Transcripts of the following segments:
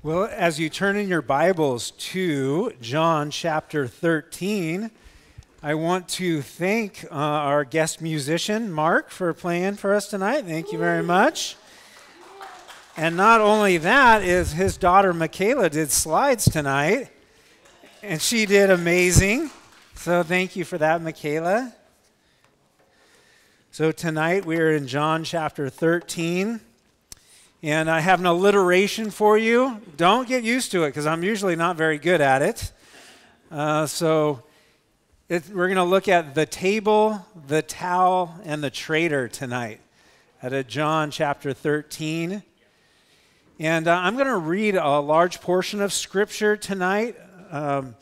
Well, as you turn in your Bibles to John chapter 13, I want to thank uh, our guest musician, Mark, for playing for us tonight. Thank you very much. And not only that, is his daughter Michaela did slides tonight, and she did amazing. So thank you for that, Michaela. So tonight we are in John chapter 13. And I have an alliteration for you. Don't get used to it because I'm usually not very good at it. Uh, so it, we're going to look at the table, the towel, and the traitor tonight out of John chapter 13. And uh, I'm going to read a large portion of scripture tonight um,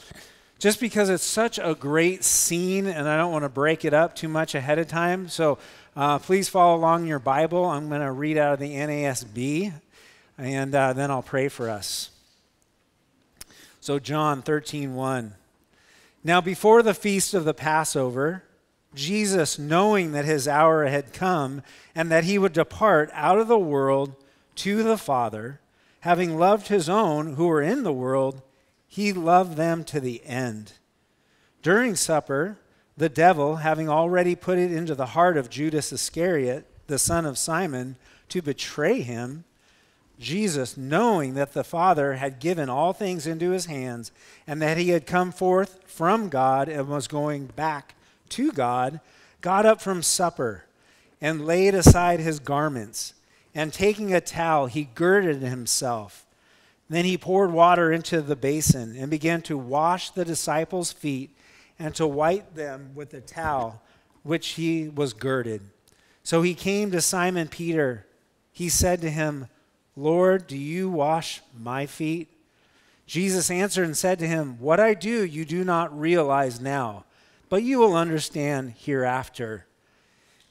just because it's such a great scene and I don't want to break it up too much ahead of time. So uh, please follow along in your Bible. I'm going to read out of the NASB, and uh, then I'll pray for us. So, John 13, 1. Now, before the feast of the Passover, Jesus, knowing that his hour had come and that he would depart out of the world to the Father, having loved his own who were in the world, he loved them to the end. During supper, the devil, having already put it into the heart of Judas Iscariot, the son of Simon, to betray him, Jesus, knowing that the Father had given all things into his hands, and that he had come forth from God and was going back to God, got up from supper and laid aside his garments, and taking a towel, he girded himself. Then he poured water into the basin and began to wash the disciples' feet and to wipe them with the towel which he was girded. So he came to Simon Peter. He said to him, Lord, do you wash my feet? Jesus answered and said to him, What I do you do not realize now, but you will understand hereafter.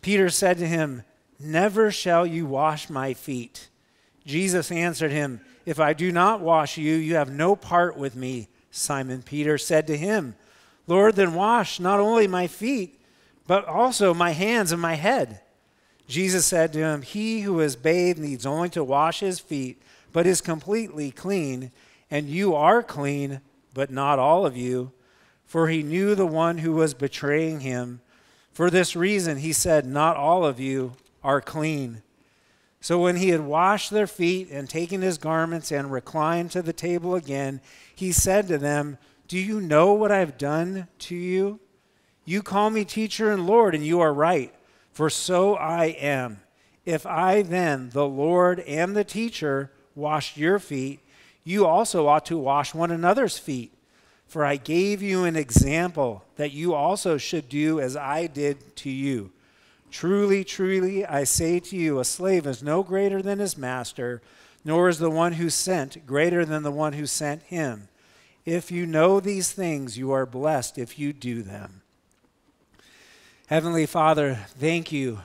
Peter said to him, Never shall you wash my feet. Jesus answered him, If I do not wash you, you have no part with me. Simon Peter said to him, Lord, then wash not only my feet, but also my hands and my head. Jesus said to him, He who is bathed needs only to wash his feet, but is completely clean, and you are clean, but not all of you. For he knew the one who was betraying him. For this reason, he said, Not all of you are clean. So when he had washed their feet and taken his garments and reclined to the table again, he said to them, do you know what I've done to you? You call me teacher and Lord, and you are right, for so I am. If I then, the Lord and the teacher, washed your feet, you also ought to wash one another's feet. For I gave you an example that you also should do as I did to you. Truly, truly, I say to you, a slave is no greater than his master, nor is the one who sent greater than the one who sent him. If you know these things, you are blessed if you do them. Heavenly Father, thank you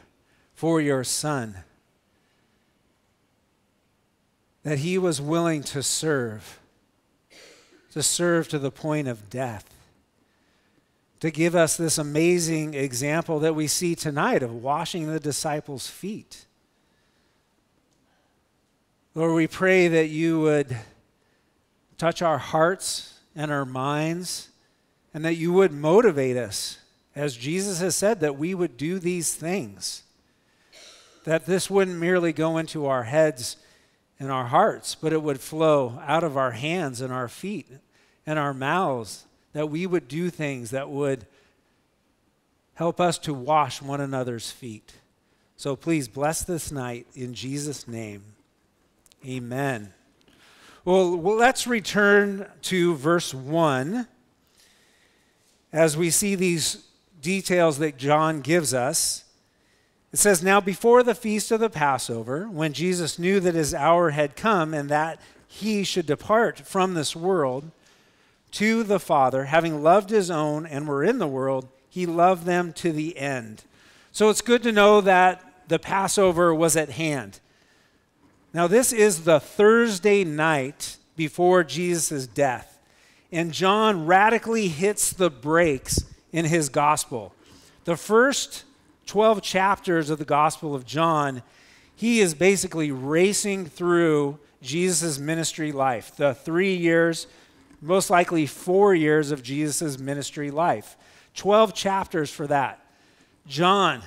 for your Son, that he was willing to serve, to serve to the point of death, to give us this amazing example that we see tonight of washing the disciples' feet. Lord, we pray that you would touch our hearts and our minds, and that you would motivate us, as Jesus has said, that we would do these things. That this wouldn't merely go into our heads and our hearts, but it would flow out of our hands and our feet and our mouths, that we would do things that would help us to wash one another's feet. So please bless this night in Jesus' name. Amen. Well, let's return to verse 1 as we see these details that John gives us. It says, Now before the feast of the Passover, when Jesus knew that his hour had come and that he should depart from this world to the Father, having loved his own and were in the world, he loved them to the end. So it's good to know that the Passover was at hand. Now, this is the Thursday night before Jesus' death. And John radically hits the brakes in his gospel. The first 12 chapters of the Gospel of John, he is basically racing through Jesus' ministry life, the three years, most likely four years of Jesus' ministry life. 12 chapters for that. John,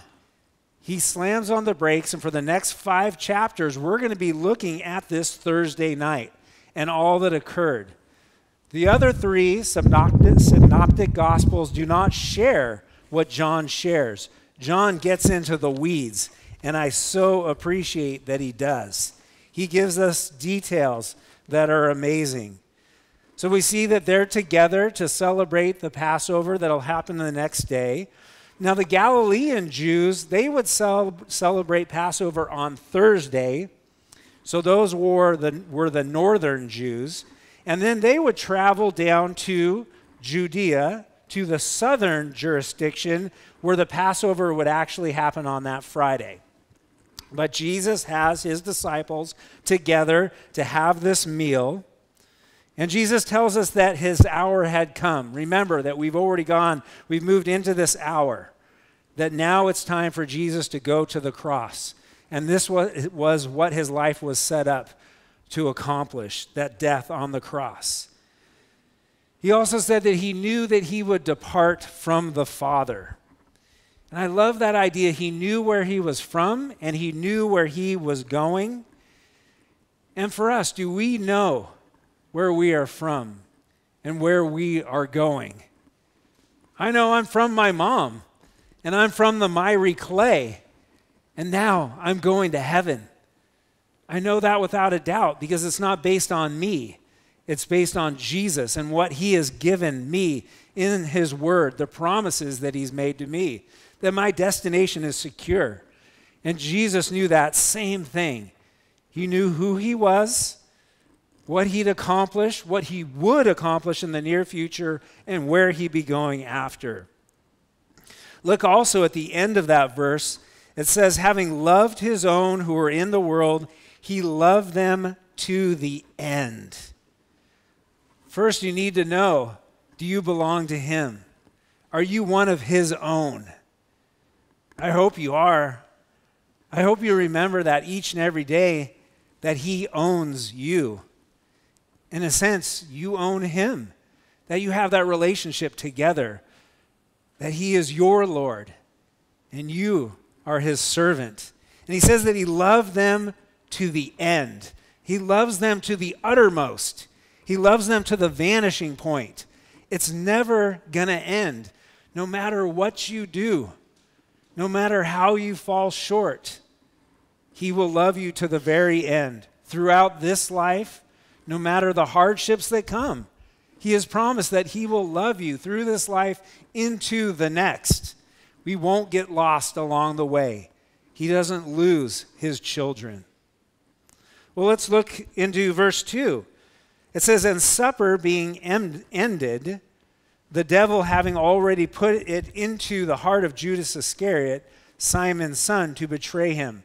he slams on the brakes, and for the next five chapters, we're going to be looking at this Thursday night and all that occurred. The other three synoptic, synoptic gospels do not share what John shares. John gets into the weeds, and I so appreciate that he does. He gives us details that are amazing. So we see that they're together to celebrate the Passover that'll happen the next day. Now, the Galilean Jews, they would cel- celebrate Passover on Thursday. So those were the, were the northern Jews. And then they would travel down to Judea, to the southern jurisdiction, where the Passover would actually happen on that Friday. But Jesus has his disciples together to have this meal. And Jesus tells us that his hour had come. Remember that we've already gone, we've moved into this hour, that now it's time for Jesus to go to the cross. And this was, was what his life was set up to accomplish that death on the cross. He also said that he knew that he would depart from the Father. And I love that idea. He knew where he was from and he knew where he was going. And for us, do we know where we are from and where we are going? I know I'm from my mom and I'm from the miry clay, and now I'm going to heaven. I know that without a doubt because it's not based on me. It's based on Jesus and what he has given me in his word, the promises that he's made to me that my destination is secure. And Jesus knew that same thing. He knew who he was, what he'd accomplish, what he would accomplish in the near future, and where he'd be going after. Look also at the end of that verse. It says, Having loved his own who were in the world, he loved them to the end. First, you need to know do you belong to him? Are you one of his own? I hope you are. I hope you remember that each and every day that He owns you. In a sense, you own Him, that you have that relationship together, that He is your Lord and you are His servant. And He says that He loved them to the end, He loves them to the uttermost, He loves them to the vanishing point. It's never going to end, no matter what you do. No matter how you fall short, He will love you to the very end. Throughout this life, no matter the hardships that come, He has promised that He will love you through this life into the next. We won't get lost along the way. He doesn't lose His children. Well, let's look into verse 2. It says, And supper being end- ended, the devil having already put it into the heart of Judas Iscariot, Simon's son, to betray him.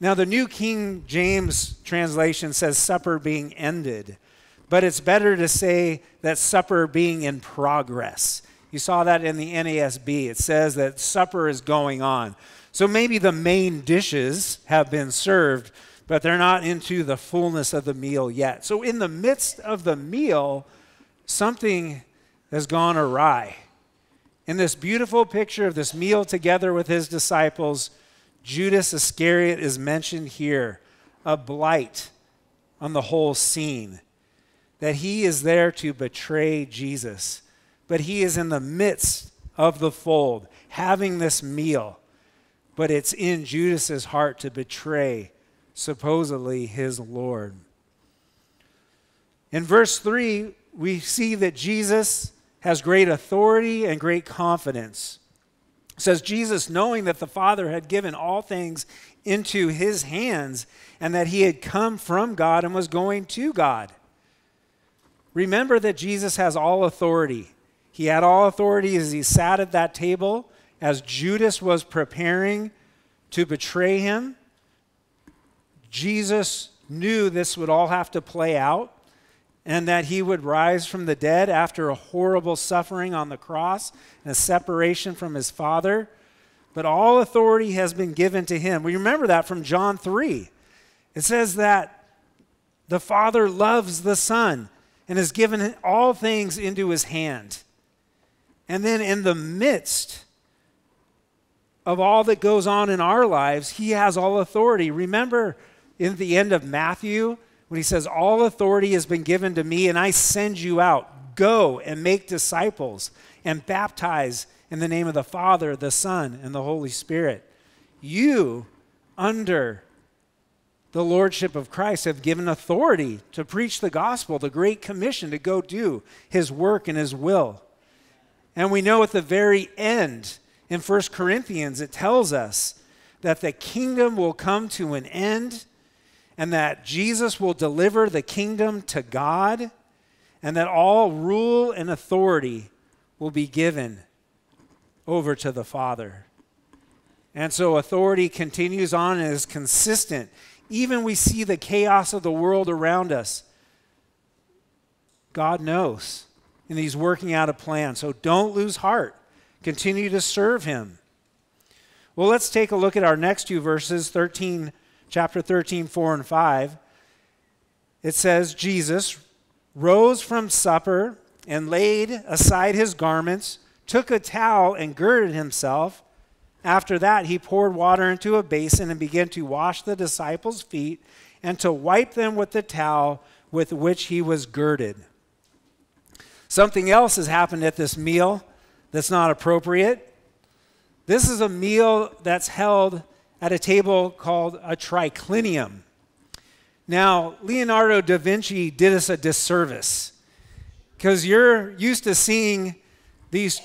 Now, the New King James translation says supper being ended, but it's better to say that supper being in progress. You saw that in the NASB. It says that supper is going on. So maybe the main dishes have been served, but they're not into the fullness of the meal yet. So, in the midst of the meal, something has gone awry. In this beautiful picture of this meal together with his disciples, Judas Iscariot is mentioned here, a blight on the whole scene. That he is there to betray Jesus, but he is in the midst of the fold, having this meal. But it's in Judas's heart to betray, supposedly, his Lord. In verse 3, we see that Jesus has great authority and great confidence. Says Jesus, knowing that the Father had given all things into his hands and that he had come from God and was going to God. Remember that Jesus has all authority. He had all authority as he sat at that table, as Judas was preparing to betray him. Jesus knew this would all have to play out and that he would rise from the dead after a horrible suffering on the cross and a separation from his Father. But all authority has been given to him. We remember that from John 3. It says that The Father loves the Son and has given all things into his hand. And then, in the midst of all that goes on in our lives, he has all authority. Remember in the end of Matthew when he says, All authority has been given to me, and I send you out. Go and make disciples and baptize in the name of the Father, the Son, and the Holy Spirit. You, under the Lordship of Christ, have given authority to preach the gospel, the Great Commission to go do his work and his will. And we know at the very end, in 1 Corinthians, it tells us that the kingdom will come to an end and that Jesus will deliver the kingdom to God and that all rule and authority will be given over to the Father. And so authority continues on and is consistent. Even we see the chaos of the world around us. God knows, and He's working out a plan. So don't lose heart. Continue to serve Him. Well, let's take a look at our next two verses 13, chapter 13, 4 and 5. It says, Jesus rose from supper and laid aside his garments, took a towel and girded himself. After that, he poured water into a basin and began to wash the disciples' feet and to wipe them with the towel with which he was girded. Something else has happened at this meal that's not appropriate. This is a meal that's held at a table called a triclinium. Now, Leonardo da Vinci did us a disservice because you're used to seeing these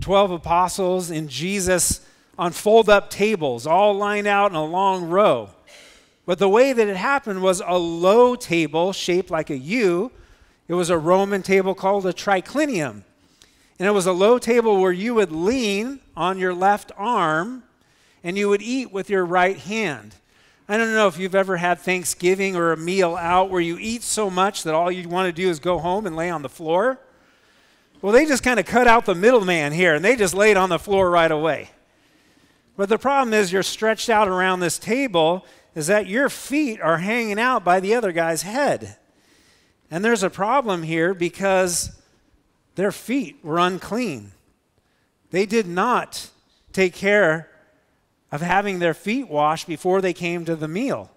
12 apostles and Jesus on fold up tables, all lined out in a long row. But the way that it happened was a low table shaped like a U. It was a Roman table called a triclinium. And it was a low table where you would lean on your left arm and you would eat with your right hand. I don't know if you've ever had Thanksgiving or a meal out where you eat so much that all you want to do is go home and lay on the floor. Well, they just kind of cut out the middleman here and they just laid on the floor right away. But the problem is, you're stretched out around this table, is that your feet are hanging out by the other guy's head. And there's a problem here because their feet were unclean. They did not take care of having their feet washed before they came to the meal.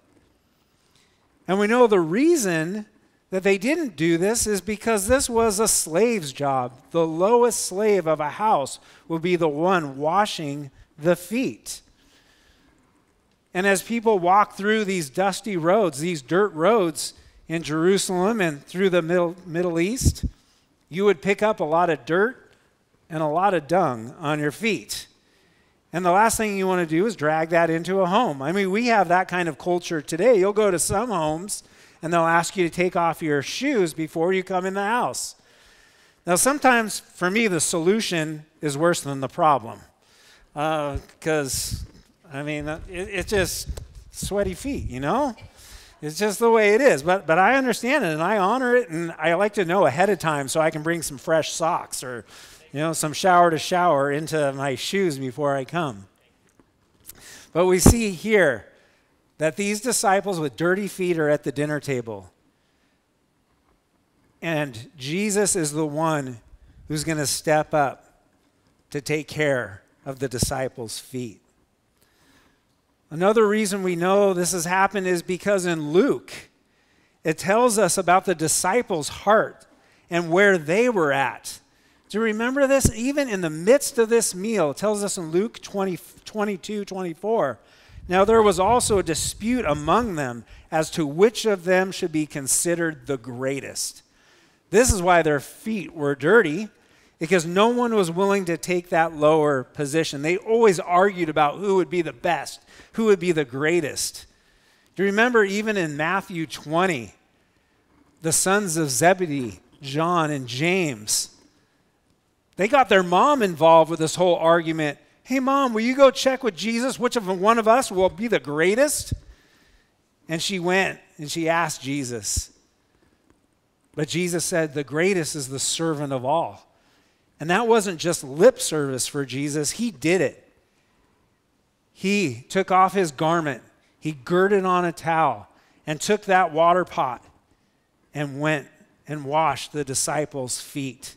And we know the reason that they didn't do this is because this was a slave's job. The lowest slave of a house would be the one washing the feet. And as people walk through these dusty roads, these dirt roads in Jerusalem and through the Middle, Middle East, you would pick up a lot of dirt and a lot of dung on your feet. And the last thing you want to do is drag that into a home. I mean, we have that kind of culture today. You'll go to some homes and they'll ask you to take off your shoes before you come in the house. Now, sometimes for me, the solution is worse than the problem. Because, uh, I mean, it, it's just sweaty feet, you know? It's just the way it is. But, but I understand it and I honor it and I like to know ahead of time so I can bring some fresh socks or you know, some shower to shower into my shoes before I come. But we see here that these disciples with dirty feet are at the dinner table. And Jesus is the one who's going to step up to take care of the disciples' feet. Another reason we know this has happened is because in Luke, it tells us about the disciples' heart and where they were at do you remember this? Even in the midst of this meal, tells us in Luke 20, 22, 24. Now there was also a dispute among them as to which of them should be considered the greatest. This is why their feet were dirty, because no one was willing to take that lower position. They always argued about who would be the best, who would be the greatest. Do you remember even in Matthew 20, the sons of Zebedee, John and James, they got their mom involved with this whole argument. Hey, mom, will you go check with Jesus which of one of us will be the greatest? And she went and she asked Jesus. But Jesus said, The greatest is the servant of all. And that wasn't just lip service for Jesus, he did it. He took off his garment, he girded on a towel, and took that water pot and went and washed the disciples' feet.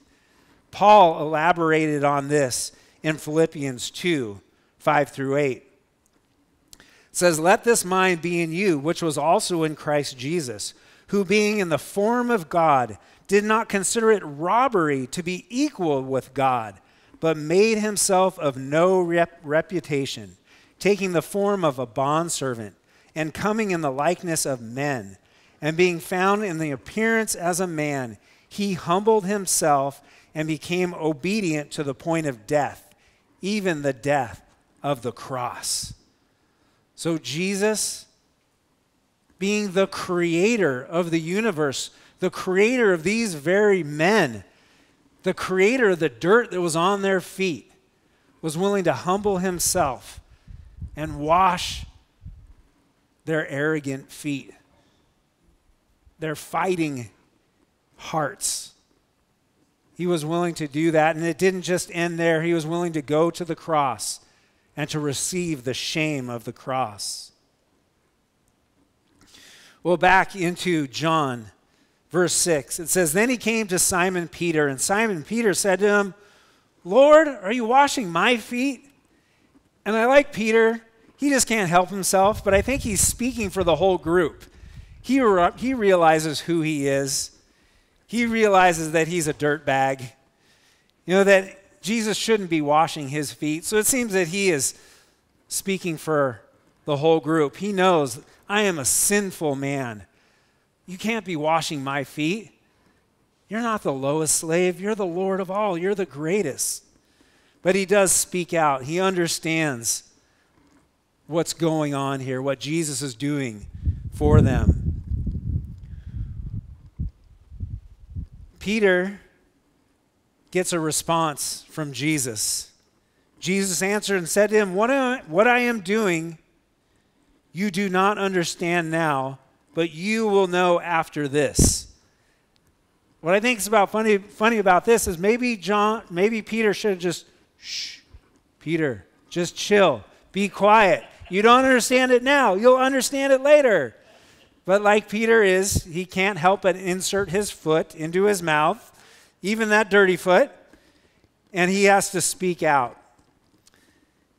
Paul elaborated on this in Philippians 2 5 through 8. It says, Let this mind be in you, which was also in Christ Jesus, who being in the form of God, did not consider it robbery to be equal with God, but made himself of no rep- reputation, taking the form of a bondservant, and coming in the likeness of men, and being found in the appearance as a man, he humbled himself and became obedient to the point of death, even the death of the cross. So, Jesus, being the creator of the universe, the creator of these very men, the creator of the dirt that was on their feet, was willing to humble himself and wash their arrogant feet, their fighting hearts. He was willing to do that, and it didn't just end there. He was willing to go to the cross and to receive the shame of the cross. Well, back into John, verse 6. It says, Then he came to Simon Peter, and Simon Peter said to him, Lord, are you washing my feet? And I like Peter. He just can't help himself, but I think he's speaking for the whole group. He, re- he realizes who he is he realizes that he's a dirtbag. You know, that Jesus shouldn't be washing his feet. So it seems that he is speaking for the whole group. He knows, I am a sinful man. You can't be washing my feet. You're not the lowest slave. You're the Lord of all. You're the greatest. But he does speak out. He understands what's going on here, what Jesus is doing for them. Peter gets a response from Jesus. Jesus answered and said to him, What I, what I am doing, you do not understand now, but you will know after this. What I think is about funny, funny about this is maybe John, maybe Peter should have just, shh, Peter, just chill, be quiet. You don't understand it now, you'll understand it later. But like Peter is, he can't help but insert his foot into his mouth, even that dirty foot, and he has to speak out.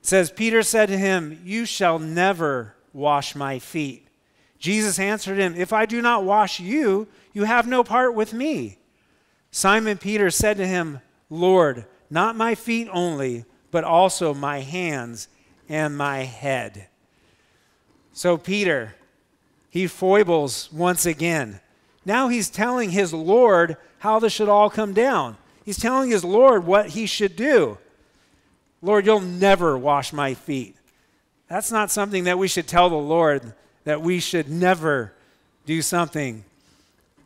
It says, Peter said to him, You shall never wash my feet. Jesus answered him, If I do not wash you, you have no part with me. Simon Peter said to him, Lord, not my feet only, but also my hands and my head. So Peter, he foibles once again. Now he's telling his Lord how this should all come down. He's telling his Lord what he should do. Lord, you'll never wash my feet. That's not something that we should tell the Lord that we should never do something.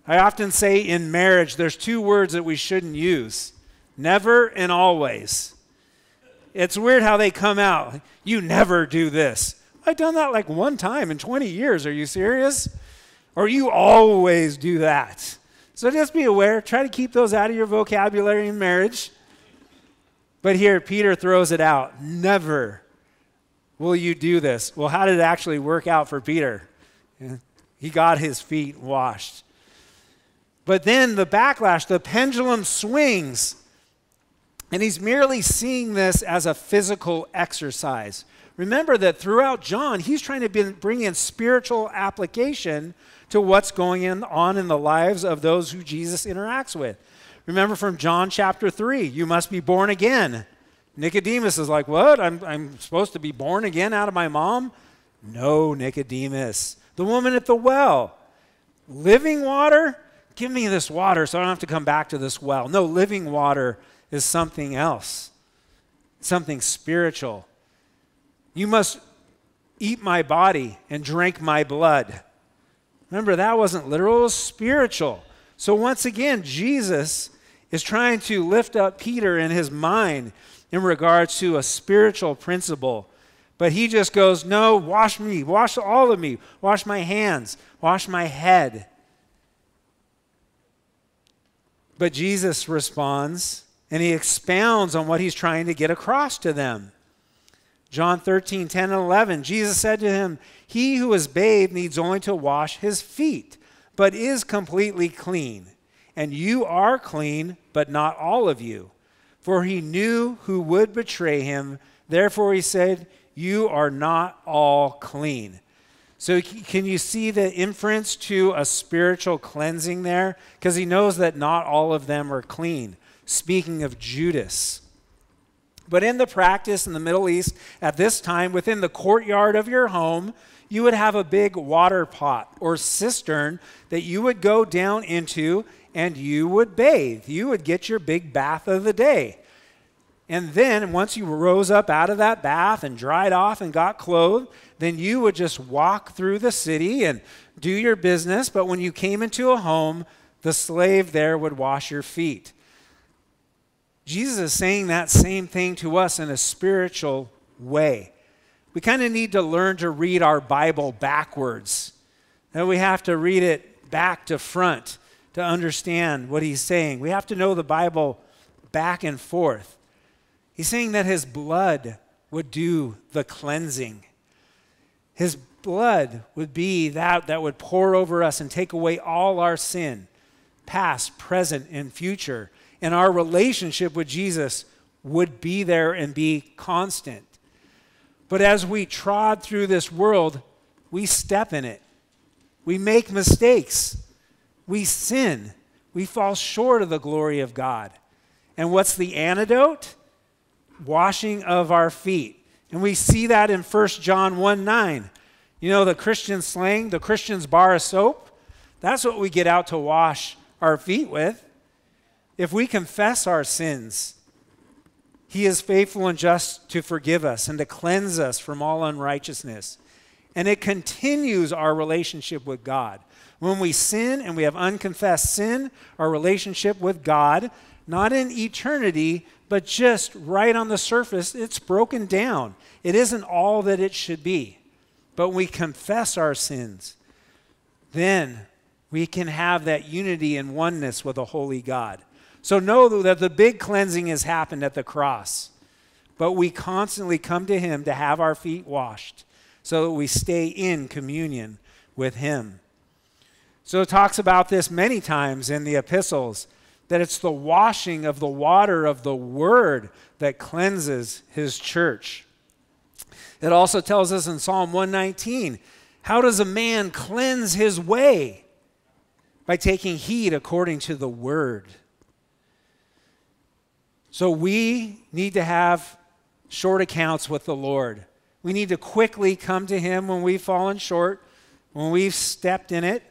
I often say in marriage, there's two words that we shouldn't use never and always. It's weird how they come out. You never do this. I've done that like one time in 20 years. Are you serious? Or you always do that. So just be aware. Try to keep those out of your vocabulary in marriage. But here, Peter throws it out. Never will you do this. Well, how did it actually work out for Peter? He got his feet washed. But then the backlash, the pendulum swings, and he's merely seeing this as a physical exercise. Remember that throughout John, he's trying to bring in spiritual application to what's going on in the lives of those who Jesus interacts with. Remember from John chapter 3, you must be born again. Nicodemus is like, What? I'm, I'm supposed to be born again out of my mom? No, Nicodemus. The woman at the well, living water? Give me this water so I don't have to come back to this well. No, living water is something else, something spiritual. You must eat my body and drink my blood. Remember, that wasn't literal, it was spiritual. So, once again, Jesus is trying to lift up Peter in his mind in regards to a spiritual principle. But he just goes, No, wash me, wash all of me, wash my hands, wash my head. But Jesus responds and he expounds on what he's trying to get across to them. John 13, 10 and 11, Jesus said to him, He who is bathed needs only to wash his feet, but is completely clean. And you are clean, but not all of you. For he knew who would betray him. Therefore, he said, You are not all clean. So, can you see the inference to a spiritual cleansing there? Because he knows that not all of them are clean. Speaking of Judas. But in the practice in the Middle East at this time, within the courtyard of your home, you would have a big water pot or cistern that you would go down into and you would bathe. You would get your big bath of the day. And then, once you rose up out of that bath and dried off and got clothed, then you would just walk through the city and do your business. But when you came into a home, the slave there would wash your feet. Jesus is saying that same thing to us in a spiritual way. We kind of need to learn to read our Bible backwards. And we have to read it back to front to understand what he's saying. We have to know the Bible back and forth. He's saying that his blood would do the cleansing. His blood would be that that would pour over us and take away all our sin, past, present, and future. And our relationship with Jesus would be there and be constant. But as we trod through this world, we step in it. We make mistakes. We sin. We fall short of the glory of God. And what's the antidote? washing of our feet. And we see that in 1 John 1 9. You know, the Christian slang, the Christian's bar of soap, that's what we get out to wash our feet with. If we confess our sins, He is faithful and just to forgive us and to cleanse us from all unrighteousness. And it continues our relationship with God. When we sin and we have unconfessed sin, our relationship with God, not in eternity, but just right on the surface, it's broken down. It isn't all that it should be. But we confess our sins, then we can have that unity and oneness with a holy God. So know that the big cleansing has happened at the cross, but we constantly come to Him to have our feet washed so that we stay in communion with Him. So it talks about this many times in the epistles that it's the washing of the water of the word that cleanses his church. It also tells us in Psalm 119 how does a man cleanse his way? By taking heed according to the word. So we need to have short accounts with the Lord. We need to quickly come to him when we've fallen short, when we've stepped in it,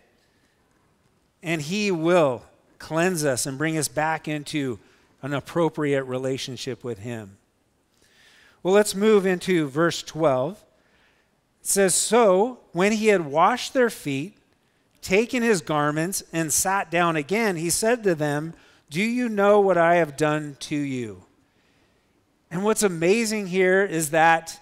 and he will cleanse us and bring us back into an appropriate relationship with Him. Well, let's move into verse 12. It says, So when he had washed their feet, taken his garments, and sat down again, he said to them, Do you know what I have done to you? And what's amazing here is that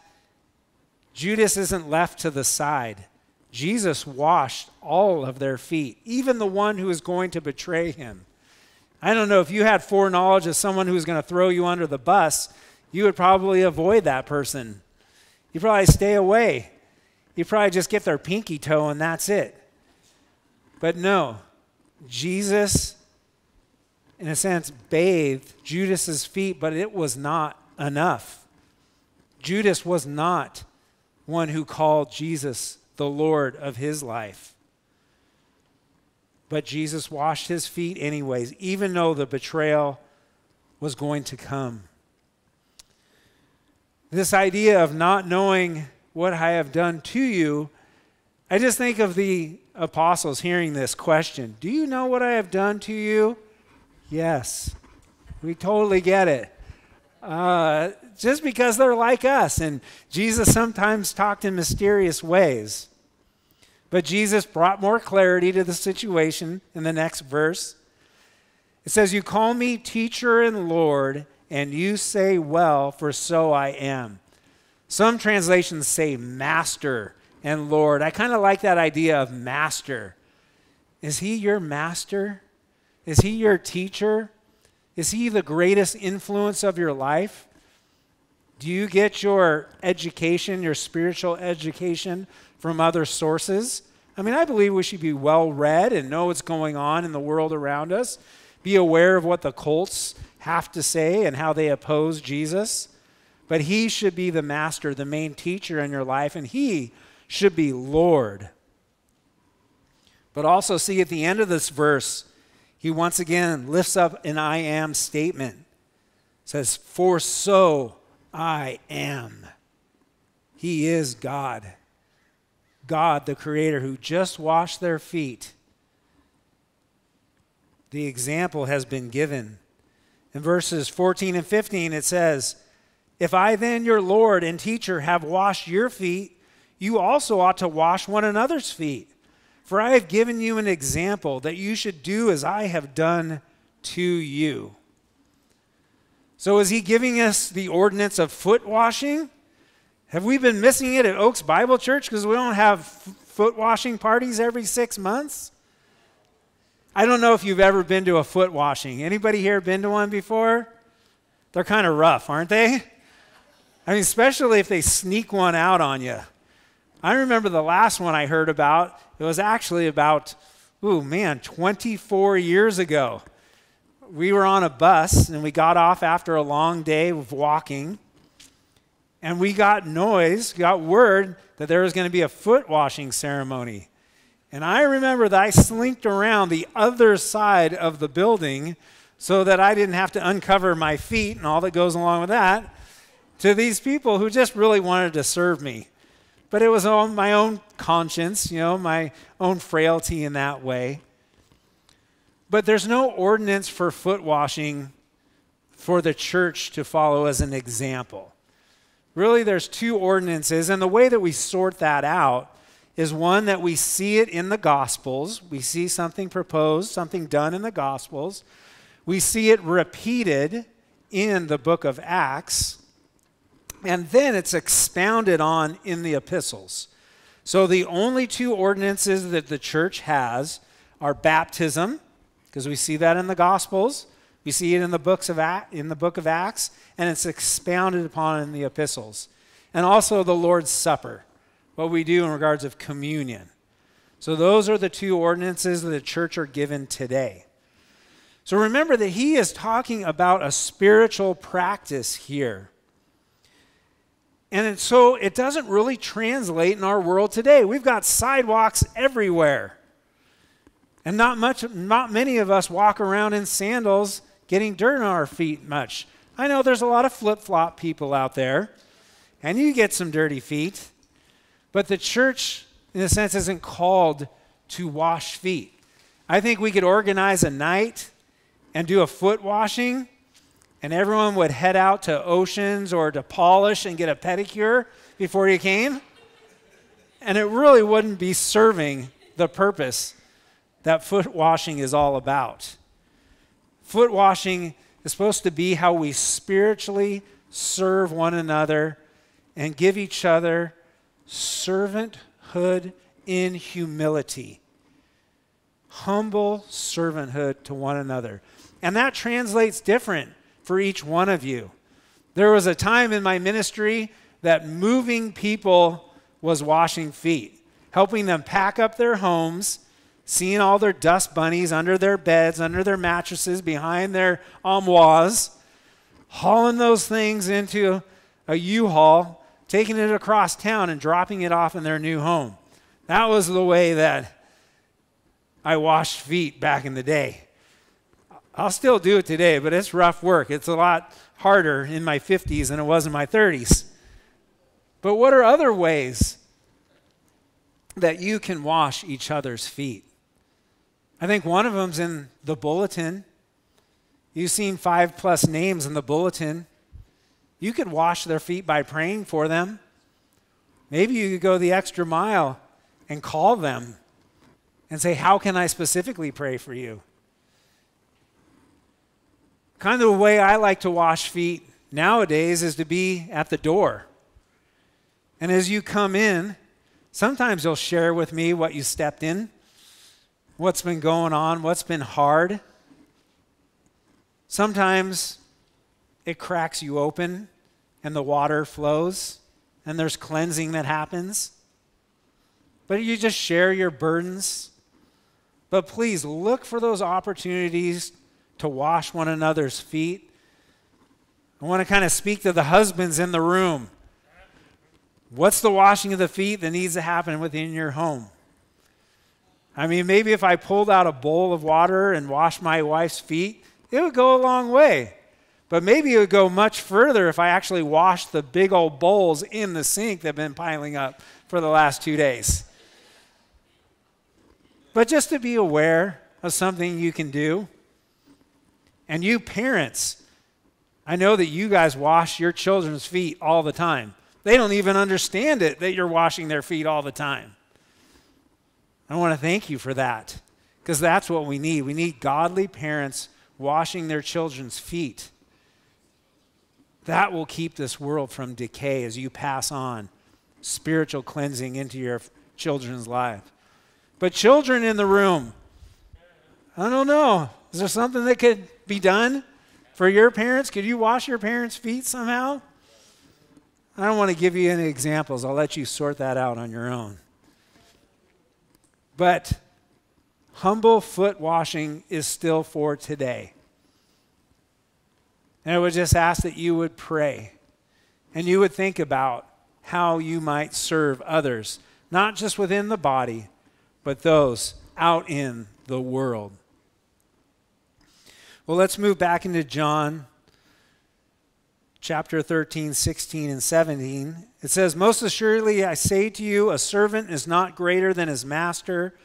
Judas isn't left to the side. Jesus washed all of their feet, even the one who is going to betray him. I don't know if you had foreknowledge of someone who was going to throw you under the bus, you would probably avoid that person. You'd probably stay away. You'd probably just get their pinky toe and that's it. But no, Jesus, in a sense, bathed Judas's feet, but it was not enough. Judas was not one who called Jesus the Lord of his life. But Jesus washed his feet anyways, even though the betrayal was going to come. This idea of not knowing what I have done to you, I just think of the apostles hearing this question Do you know what I have done to you? Yes. We totally get it. Uh, just because they're like us. And Jesus sometimes talked in mysterious ways. But Jesus brought more clarity to the situation in the next verse. It says, You call me teacher and Lord, and you say, Well, for so I am. Some translations say master and Lord. I kind of like that idea of master. Is he your master? Is he your teacher? Is he the greatest influence of your life? Do you get your education, your spiritual education, from other sources? I mean, I believe we should be well read and know what's going on in the world around us, be aware of what the cults have to say and how they oppose Jesus. But he should be the master, the main teacher in your life, and he should be Lord. But also, see at the end of this verse, he once again lifts up an I am statement. Says, For so I am. He is God. God, the Creator, who just washed their feet. The example has been given. In verses 14 and 15, it says, If I then, your Lord and teacher, have washed your feet, you also ought to wash one another's feet. For I have given you an example that you should do as I have done to you. So, is he giving us the ordinance of foot washing? Have we been missing it at Oaks Bible Church because we don't have foot washing parties every six months? I don't know if you've ever been to a foot washing. Anybody here been to one before? They're kind of rough, aren't they? I mean, especially if they sneak one out on you. I remember the last one I heard about, it was actually about, ooh, man, 24 years ago. We were on a bus and we got off after a long day of walking and we got noise, got word that there was going to be a foot washing ceremony. And I remember that I slinked around the other side of the building so that I didn't have to uncover my feet and all that goes along with that to these people who just really wanted to serve me. But it was on my own conscience, you know, my own frailty in that way. But there's no ordinance for foot washing for the church to follow as an example. Really, there's two ordinances, and the way that we sort that out is one that we see it in the Gospels. We see something proposed, something done in the Gospels. We see it repeated in the book of Acts, and then it's expounded on in the epistles. So the only two ordinances that the church has are baptism, because we see that in the Gospels, we see it in the books of in the book of Acts, and it's expounded upon in the epistles. And also the Lord's Supper, what we do in regards of communion. So those are the two ordinances that the church are given today. So remember that he is talking about a spiritual practice here. And so it doesn't really translate in our world today. We've got sidewalks everywhere. And not much not many of us walk around in sandals getting dirt on our feet much. I know there's a lot of flip flop people out there, and you get some dirty feet, but the church, in a sense, isn't called to wash feet. I think we could organize a night and do a foot washing, and everyone would head out to Oceans or to Polish and get a pedicure before you came. And it really wouldn't be serving the purpose that foot washing is all about. Foot washing is supposed to be how we spiritually serve one another and give each other servanthood in humility. Humble servanthood to one another. And that translates different for each one of you. There was a time in my ministry that moving people was washing feet, helping them pack up their homes seeing all their dust bunnies under their beds, under their mattresses, behind their armoires, hauling those things into a U-Haul, taking it across town and dropping it off in their new home. That was the way that I washed feet back in the day. I'll still do it today, but it's rough work. It's a lot harder in my 50s than it was in my 30s. But what are other ways that you can wash each other's feet? I think one of them's in the bulletin. You've seen five plus names in the bulletin. You could wash their feet by praying for them. Maybe you could go the extra mile and call them and say, How can I specifically pray for you? Kind of the way I like to wash feet nowadays is to be at the door. And as you come in, sometimes you'll share with me what you stepped in what's been going on, what's been hard. Sometimes it cracks you open and the water flows and there's cleansing that happens. but you just share your burdens. But please look for those opportunities to wash one another's feet. I want to kind of speak to the husbands in the room. What's the washing of the feet that needs to happen within your home? I mean, maybe if I pulled out a bowl of water and washed my wife's feet, it would go a long way. But maybe it would go much further if I actually washed the big old bowls in the sink that have been piling up for the last two days. But just to be aware of something you can do. And you parents, I know that you guys wash your children's feet all the time. They don't even understand it that you're washing their feet all the time. I want to thank you for that because that's what we need. We need godly parents washing their children's feet. That will keep this world from decay as you pass on spiritual cleansing into your children's life. But children in the room, I don't know. Is there something that could be done for your parents? Could you wash your parents' feet somehow? I don't want to give you any examples. I'll let you sort that out on your own. But humble foot washing is still for today. And I would just ask that you would pray and you would think about how you might serve others, not just within the body, but those out in the world. Well, let's move back into John chapter 13, 16, and 17. It says, Most assuredly I say to you, a servant is not greater than his master,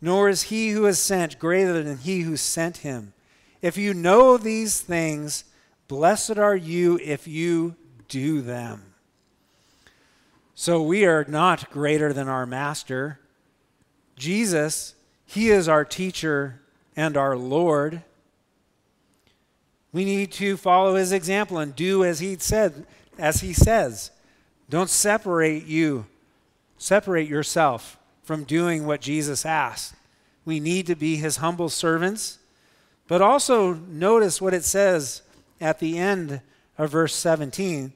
nor is he who is sent greater than he who sent him. If you know these things, blessed are you if you do them. So we are not greater than our master. Jesus, he is our teacher and our Lord. We need to follow his example and do as he said, as he says. Don't separate you, separate yourself from doing what Jesus asked. We need to be his humble servants. But also notice what it says at the end of verse 17.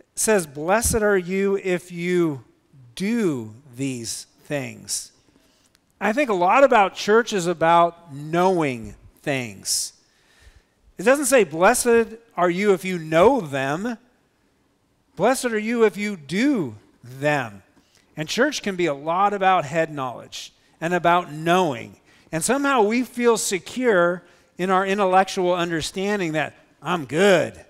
It says, Blessed are you if you do these things. I think a lot about church is about knowing things. It doesn't say, Blessed are you if you know them. Blessed are you if you do them. And church can be a lot about head knowledge and about knowing. And somehow we feel secure in our intellectual understanding that I'm good,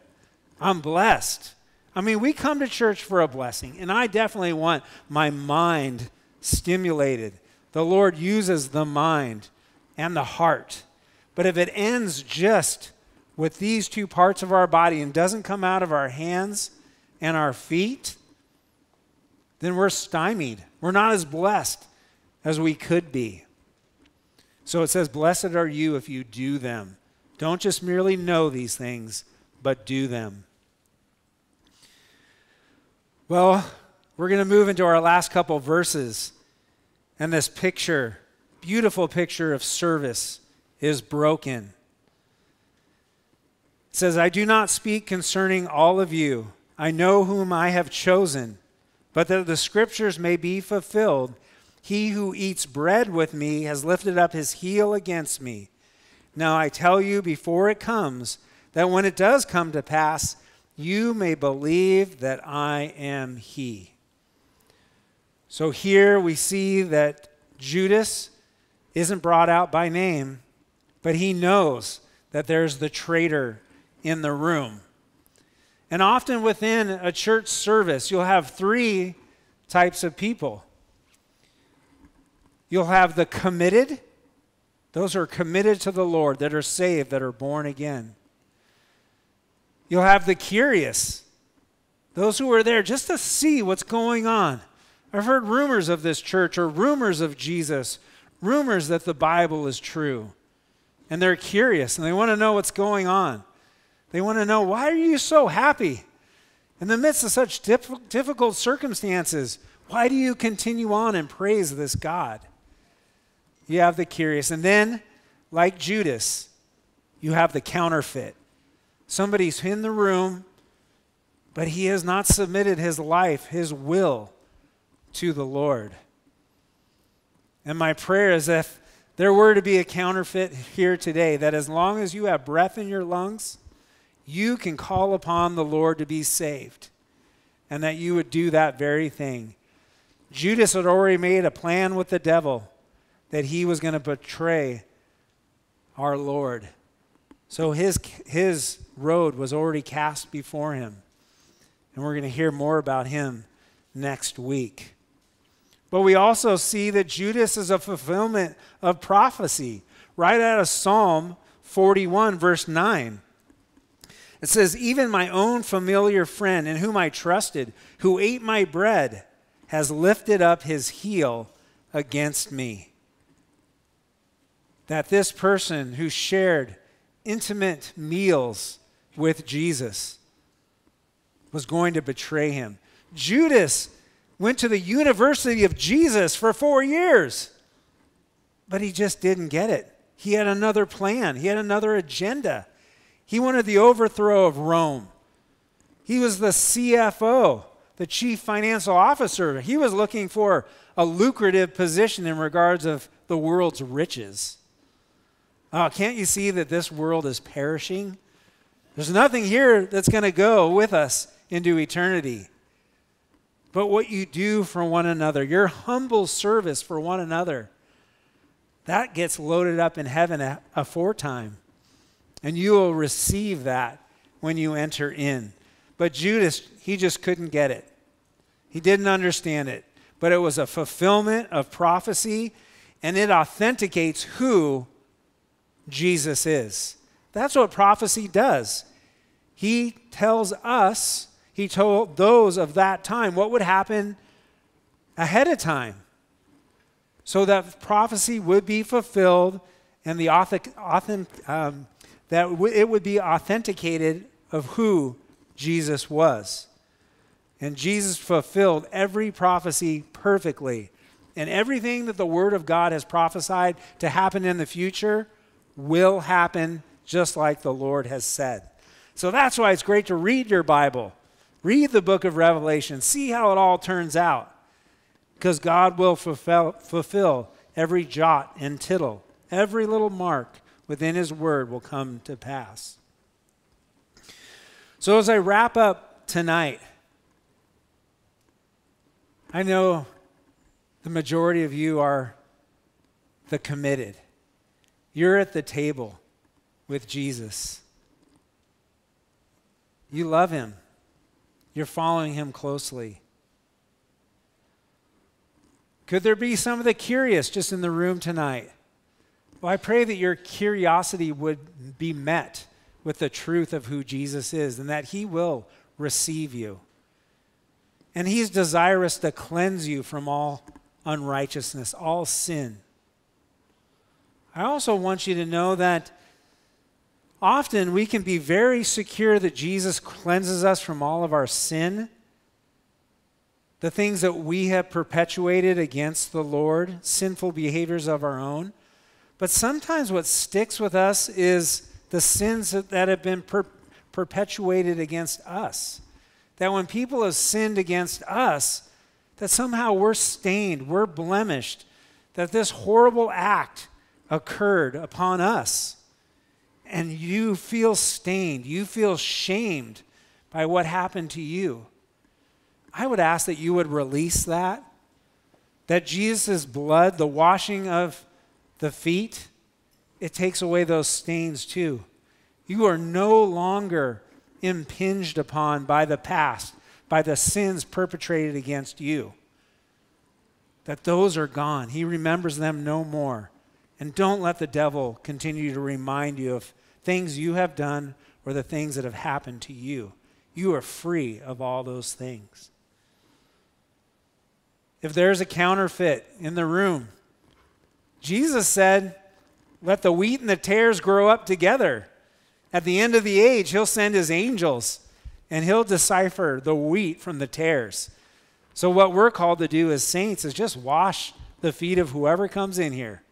I'm blessed. I mean, we come to church for a blessing, and I definitely want my mind stimulated. The Lord uses the mind and the heart. But if it ends just with these two parts of our body and doesn't come out of our hands and our feet, then we're stymied. We're not as blessed as we could be. So it says, Blessed are you if you do them. Don't just merely know these things, but do them. Well, we're going to move into our last couple verses. And this picture, beautiful picture of service, is broken. It says, I do not speak concerning all of you. I know whom I have chosen, but that the scriptures may be fulfilled. He who eats bread with me has lifted up his heel against me. Now I tell you before it comes, that when it does come to pass, you may believe that I am he. So here we see that Judas isn't brought out by name, but he knows that there's the traitor in the room. And often within a church service, you'll have three types of people. You'll have the committed, those are committed to the Lord, that are saved, that are born again. You'll have the curious, those who are there just to see what's going on. I've heard rumors of this church or rumors of Jesus, rumors that the Bible is true. And they're curious and they want to know what's going on. They want to know, why are you so happy? In the midst of such diff- difficult circumstances, why do you continue on and praise this God? You have the curious. And then, like Judas, you have the counterfeit. Somebody's in the room, but he has not submitted his life, his will to the Lord. And my prayer is if there were to be a counterfeit here today, that as long as you have breath in your lungs, you can call upon the Lord to be saved, and that you would do that very thing. Judas had already made a plan with the devil that he was going to betray our Lord. So his, his road was already cast before him. And we're going to hear more about him next week. But we also see that Judas is a fulfillment of prophecy right out of Psalm 41, verse 9. It says, Even my own familiar friend in whom I trusted, who ate my bread, has lifted up his heel against me. That this person who shared intimate meals with Jesus was going to betray him. Judas went to the University of Jesus for four years, but he just didn't get it. He had another plan, he had another agenda. He wanted the overthrow of Rome. He was the CFO, the chief financial officer. He was looking for a lucrative position in regards of the world's riches. Oh, can't you see that this world is perishing? There's nothing here that's going to go with us into eternity. But what you do for one another, your humble service for one another, that gets loaded up in heaven aforetime. And you will receive that when you enter in. But Judas, he just couldn't get it. He didn't understand it. But it was a fulfillment of prophecy, and it authenticates who Jesus is. That's what prophecy does. He tells us, he told those of that time what would happen ahead of time so that prophecy would be fulfilled and the authentic, um, that it would be authenticated of who Jesus was. And Jesus fulfilled every prophecy perfectly. And everything that the Word of God has prophesied to happen in the future will happen just like the Lord has said. So that's why it's great to read your Bible. Read the book of Revelation. See how it all turns out. Because God will fulfill, fulfill every jot and tittle, every little mark within His word will come to pass. So as I wrap up tonight, I know the majority of you are the committed. You're at the table with Jesus. You love him. You're following him closely. Could there be some of the curious just in the room tonight? Well, I pray that your curiosity would be met with the truth of who Jesus is and that he will receive you. And he's desirous to cleanse you from all unrighteousness, all sin. I also want you to know that often we can be very secure that Jesus cleanses us from all of our sin, the things that we have perpetuated against the Lord, sinful behaviors of our own. But sometimes what sticks with us is the sins that, that have been per- perpetuated against us. That when people have sinned against us, that somehow we're stained, we're blemished, that this horrible act occurred upon us. And you feel stained, you feel shamed by what happened to you. I would ask that you would release that. That Jesus' blood, the washing of the feet, it takes away those stains too. You are no longer impinged upon by the past, by the sins perpetrated against you. That those are gone. He remembers them no more. And don't let the devil continue to remind you of things you have done or the things that have happened to you. You are free of all those things. If there's a counterfeit in the room, Jesus said, Let the wheat and the tares grow up together. At the end of the age, he'll send his angels and he'll decipher the wheat from the tares. So, what we're called to do as saints is just wash the feet of whoever comes in here.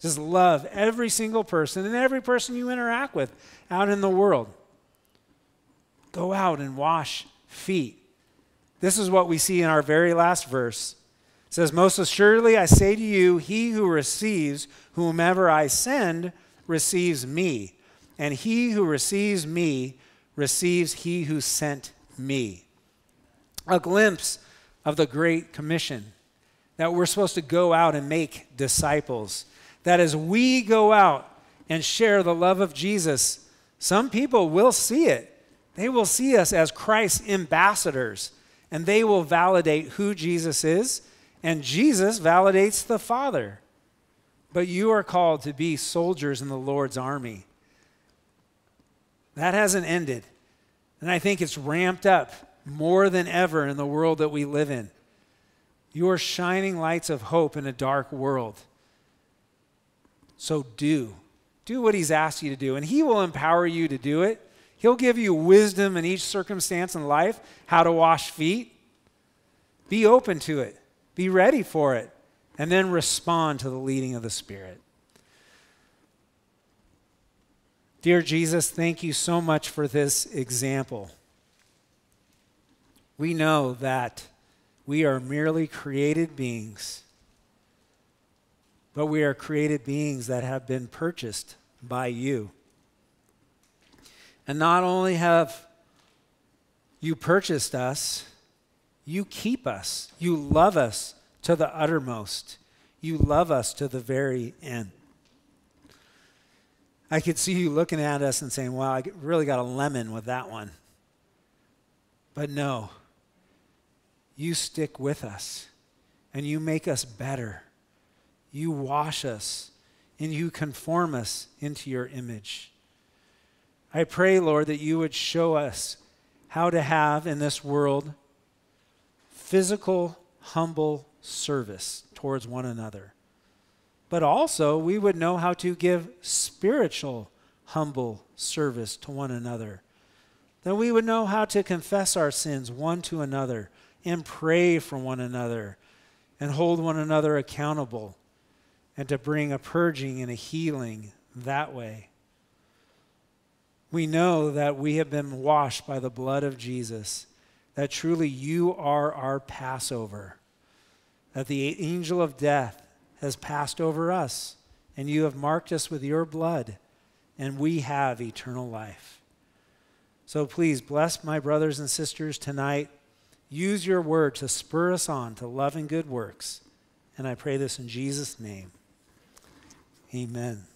Just love every single person and every person you interact with out in the world. Go out and wash feet. This is what we see in our very last verse. Says, Most assuredly I say to you, he who receives whomever I send receives me, and he who receives me receives he who sent me. A glimpse of the Great Commission that we're supposed to go out and make disciples. That as we go out and share the love of Jesus, some people will see it. They will see us as Christ's ambassadors, and they will validate who Jesus is, and Jesus validates the Father. But you are called to be soldiers in the Lord's army. That hasn't ended. And I think it's ramped up more than ever in the world that we live in. You are shining lights of hope in a dark world. So do. Do what He's asked you to do, and He will empower you to do it. He'll give you wisdom in each circumstance in life how to wash feet. Be open to it, be ready for it, and then respond to the leading of the Spirit. Dear Jesus, thank you so much for this example. We know that we are merely created beings, but we are created beings that have been purchased by you. And not only have you purchased us, you keep us. You love us to the uttermost. You love us to the very end. I could see you looking at us and saying, wow, I really got a lemon with that one. But no, you stick with us and you make us better. You wash us and you conform us into your image. I pray, Lord, that you would show us how to have in this world physical, humble service towards one another but also we would know how to give spiritual, humble service to one another. That we would know how to confess our sins one to another and pray for one another and hold one another accountable and to bring a purging and a healing that way. We know that we have been washed by the blood of Jesus, that truly you are our Passover, that the angel of death has passed over us, and you have marked us with your blood, and we have eternal life. So please bless my brothers and sisters tonight. Use your word to spur us on to love and good works. And I pray this in Jesus' name. Amen.